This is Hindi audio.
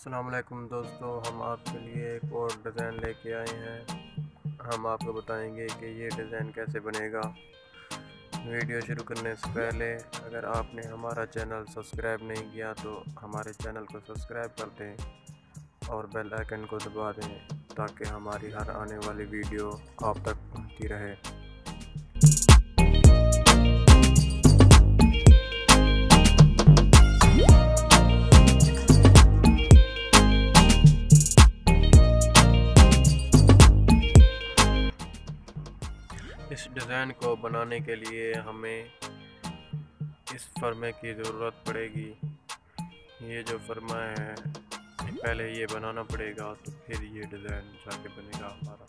असलकुम दोस्तों, हम आपके लिए एक और डिज़ाइन लेके आए हैं। हम आपको बताएँगे कि ये डिज़ाइन कैसे बनेगा। वीडियो शुरू करने से पहले, अगर आपने हमारा चैनल सब्सक्राइब नहीं किया तो हमारे चैनल को सब्सक्राइब कर दें और बेल आइकन को दबा दें, ताकि हमारी हर आने वाली वीडियो आप तक पहुँचती रहे। डिज़ाइन को बनाने के लिए हमें इस फर्मे की ज़रूरत पड़ेगी। ये जो फर्मा है, पहले ये बनाना पड़ेगा तो फिर ये डिज़ाइन जाके बनेगा हमारा।